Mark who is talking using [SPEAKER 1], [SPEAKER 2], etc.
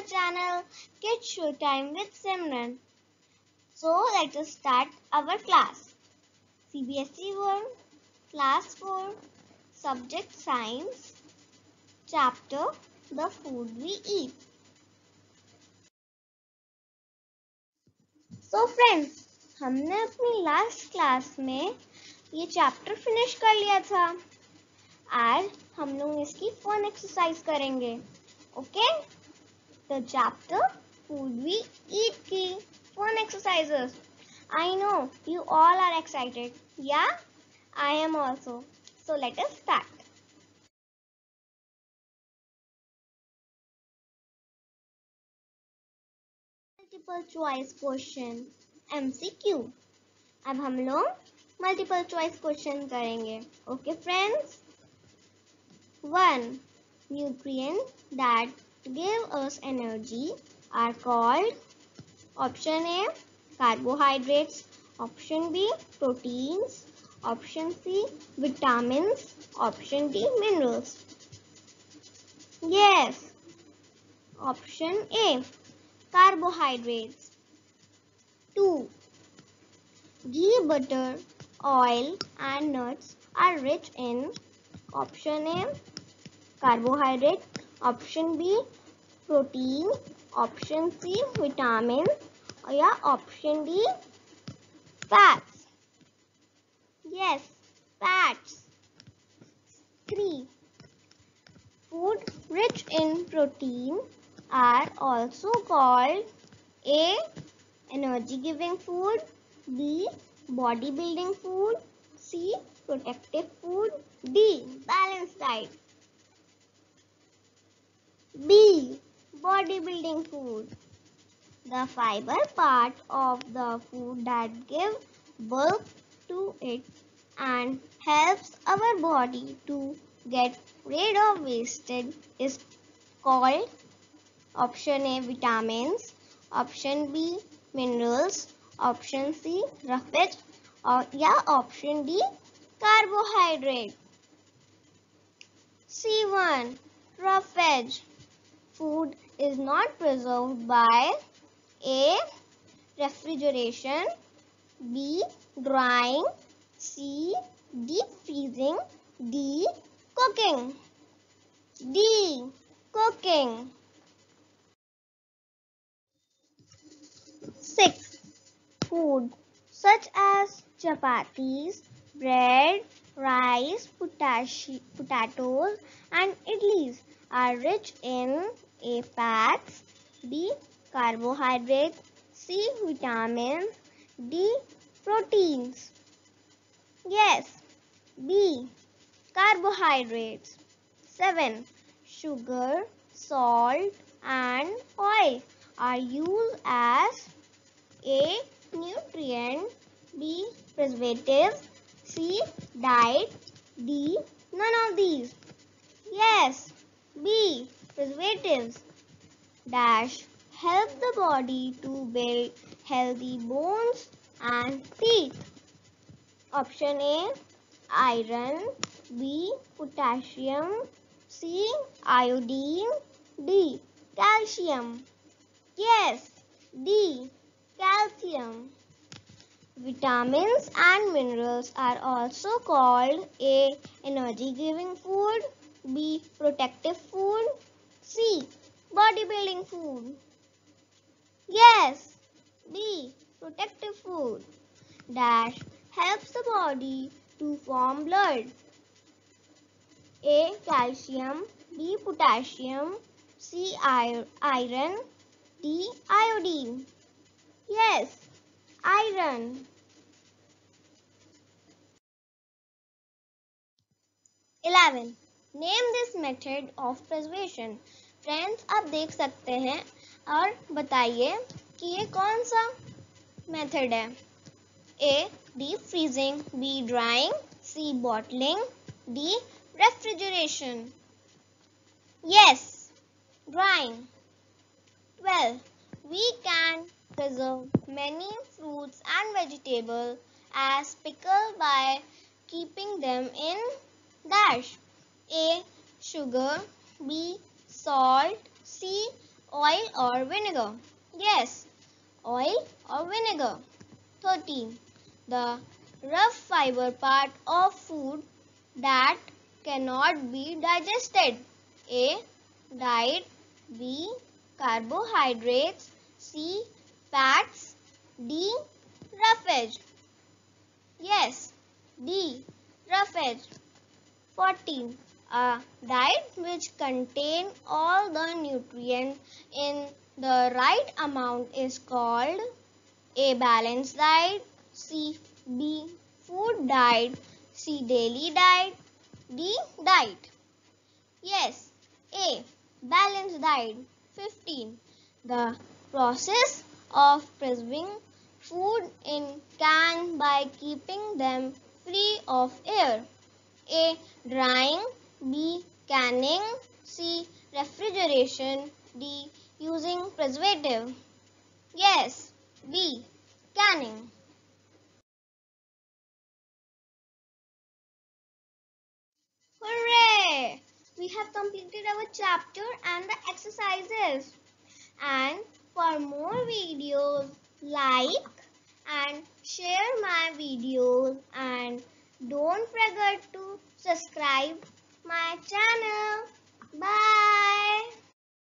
[SPEAKER 1] my channel Kids Showtime with Simran. So let us start our class. CBSE 1, Class 4, Subject Science, Chapter The Food We Eat. So friends, हमने अपनी last class में ये chapter finish कर लिया था आज हम लोग इसकी फन एक्सरसाइज करेंगे okay the chapter food we eat की fun exercises I know you all are excited या I am also so let us start multiple choice question MCQ अब हम लोग मल्टीपल चॉइस क्वेश्चन करेंगे okay friends one nutrients that give us energy. Are called option A carbohydrates. Option B proteins. Option C vitamins. Option D minerals. Yes. Option A carbohydrates. 2 ghee butter oil and nuts are rich in option A carbohydrate option b protein. Option c vitamin. या option d fats. Yes fats. 3 food rich in protein are also called a energy giving food b bodybuilding food c protective food d balanced diet B. Bodybuilding food. The fiber part of the food that gives bulk to it and helps our body to get rid of wasted is called option A vitamins, option B minerals, option C roughage or yeah option D carbohydrate. C1 roughage food is not preserved by A. Refrigeration B. Drying C. Deep freezing D. Cooking D. Cooking 6. Food such as chapatis, bread, rice, potatoes and idlis are rich in A. Fats B. Carbohydrates C. Vitamins D. Proteins Yes, B. Carbohydrates 7. Sugar, salt and oil are used as A. Nutrient B. Preservatives C. Diet D. None of these Yes, B. Preservatives. Dash. Help the body to build healthy bones and teeth. Option A. Iron. B. Potassium. C. Iodine. D. Calcium. Yes. D. Calcium. Vitamins and minerals are also called A. Energy giving food B. Protective food. C. Bodybuilding food. Yes. B. Protective food. Dash helps the body to form blood. A. Calcium. B. Potassium. C. Iron. D. Iodine. Yes. Iron. 11. Name this method of preservation friends आप देख सकते हैं और बताइए कि ये कौन सा मेथड है? A deep freezing B drying C bottling D refrigeration yes drying twelve we can preserve many fruits and vegetables as pickle by keeping them in dash. A. Sugar B. Salt C. oil or vinegar? Yes, oil or vinegar. 13. The rough fiber part of food that cannot be digested. A. Diet. B. Carbohydrates. C. Fats. D. Roughage. Yes, D. Roughage. 14. A diet which contains all the nutrients in the right amount is called A. Balanced diet C. B. Food diet C. Daily diet D. Diet Yes, A. Balanced diet 15. The process of preserving food in can by keeping them free of air. A. Drying B. Canning C. Refrigeration D. Using preservative Yes, B. Canning Hooray! We have completed our chapter and the exercises. And for more videos, like and share my videos and don't forget to subscribe my channel. Bye.